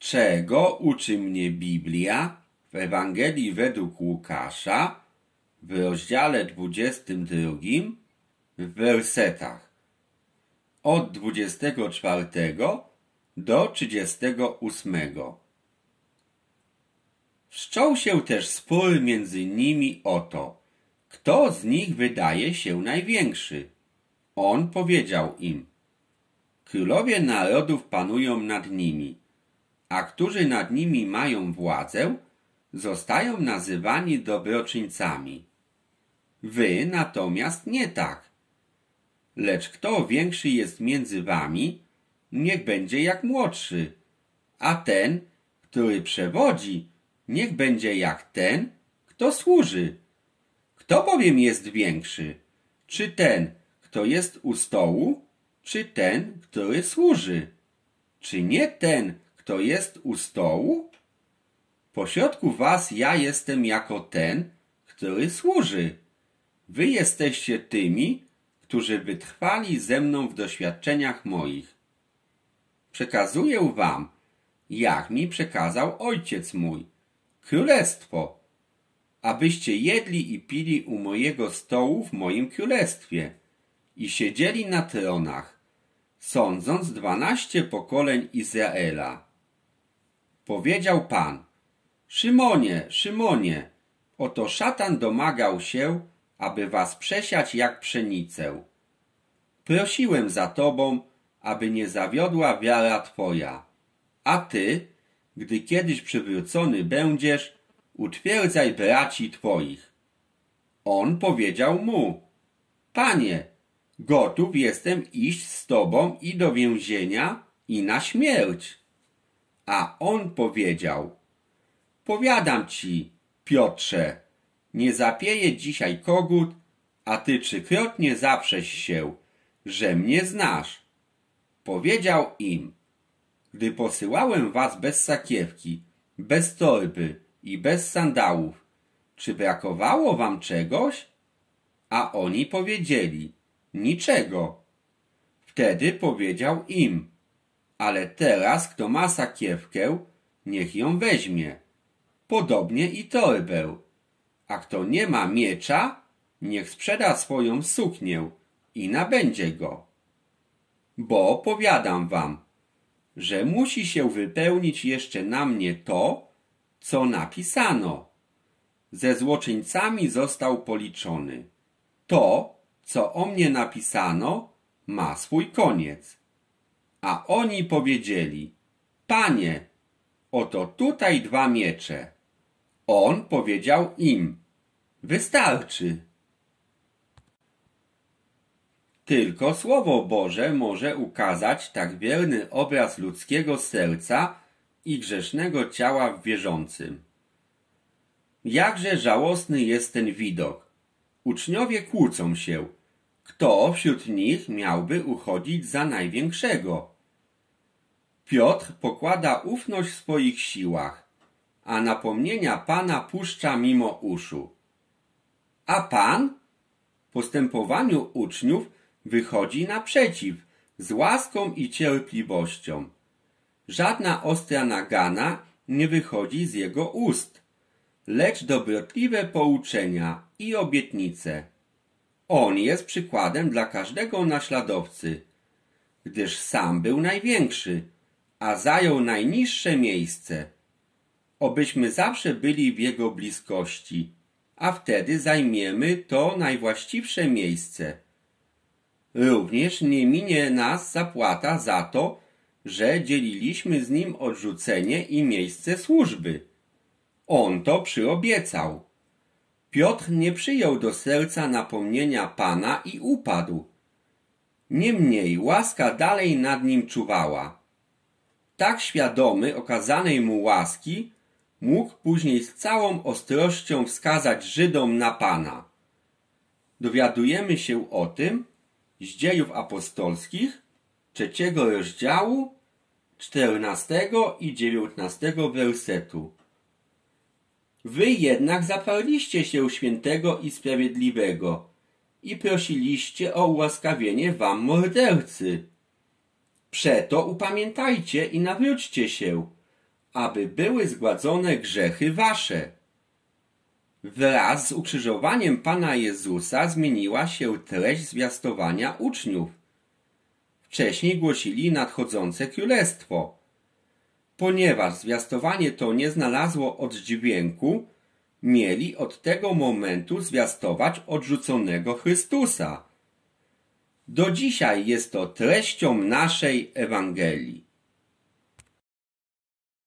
Czego uczy mnie Biblia w Ewangelii według Łukasza w rozdziale 22 w wersetach od 24 do 38. Wszczął się też spór między nimi o to, kto z nich wydaje się największy. On powiedział im, królowie narodów panują nad nimi, a którzy nad nimi mają władzę, zostają nazywani dobroczyńcami. Wy natomiast nie tak. Lecz kto większy jest między wami, niech będzie jak młodszy, a ten, który przewodzi, niech będzie jak ten, kto służy. Kto bowiem jest większy? Czy ten, kto jest u stołu, czy ten, który służy? Czy nie ten, kto jest u stołu? Pośrodku was ja jestem jako ten, który służy. Wy jesteście tymi, którzy wytrwali ze mną w doświadczeniach moich. Przekazuję wam, jak mi przekazał ojciec mój, królestwo, abyście jedli i pili u mojego stołu w moim królestwie i siedzieli na tronach, sądząc dwanaście pokoleń Izraela. Powiedział Pan, Szymonie, Szymonie, oto szatan domagał się, aby was przesiać jak pszenicę. Prosiłem za tobą, aby nie zawiodła wiara twoja. A ty, gdy kiedyś przywrócony będziesz, utwierdzaj braci twoich. On powiedział mu, Panie, gotów jestem iść z tobą i do więzienia, i na śmierć. A on powiedział, powiadam ci, Piotrze, nie zapieje dzisiaj kogut, a ty trzykrotnie zaprześ się, że mnie znasz. Powiedział im, gdy posyłałem was bez sakiewki, bez torby i bez sandałów, czy brakowało wam czegoś? A oni powiedzieli, niczego. Wtedy powiedział im, ale teraz kto ma sakiewkę, niech ją weźmie. Podobnie i torbę. A kto nie ma miecza, niech sprzeda swoją suknię i nabędzie go. Bo powiadam wam, że musi się wypełnić jeszcze na mnie to, co napisano. Ze złoczyńcami został policzony. To, co o mnie napisano, ma swój koniec. A oni powiedzieli, Panie, oto tutaj dwa miecze. On powiedział im, wystarczy. Tylko Słowo Boże może ukazać tak wierny obraz ludzkiego serca i grzesznego ciała w wierzącym. Jakże żałosny jest ten widok. Uczniowie kłócą się, kto wśród nich miałby uchodzić za największego. Piotr pokłada ufność w swoich siłach, a napomnienia Pana puszcza mimo uszu. A Pan w postępowaniu uczniów wychodzi naprzeciw z łaską i cierpliwością. Żadna ostra nagana nie wychodzi z jego ust, lecz dobrotliwe pouczenia i obietnice. On jest przykładem dla każdego naśladowcy, gdyż sam był największy, a zajął najniższe miejsce. Obyśmy zawsze byli w jego bliskości, a wtedy zajmiemy to najwłaściwsze miejsce. Również nie minie nas zapłata za to, że dzieliliśmy z nim odrzucenie i miejsce służby. On to przyobiecał. Piotr nie przyjął do serca napomnienia Pana i upadł. Niemniej łaska dalej nad nim czuwała. Tak świadomy okazanej mu łaski, mógł później z całą ostrością wskazać Żydom na Pana. Dowiadujemy się o tym z dziejów apostolskich, trzeciego rozdziału, czternastego i dziewiętnastego wersetu. Wy jednak zaparliście się świętego i sprawiedliwego i prosiliście o ułaskawienie wam mordercy. Przeto upamiętajcie i nawróćcie się, aby były zgładzone grzechy wasze. Wraz z ukrzyżowaniem Pana Jezusa zmieniła się treść zwiastowania uczniów. Wcześniej głosili nadchodzące królestwo. Ponieważ zwiastowanie to nie znalazło oddźwięku, mieli od tego momentu zwiastować odrzuconego Chrystusa. Do dzisiaj jest to treścią naszej Ewangelii.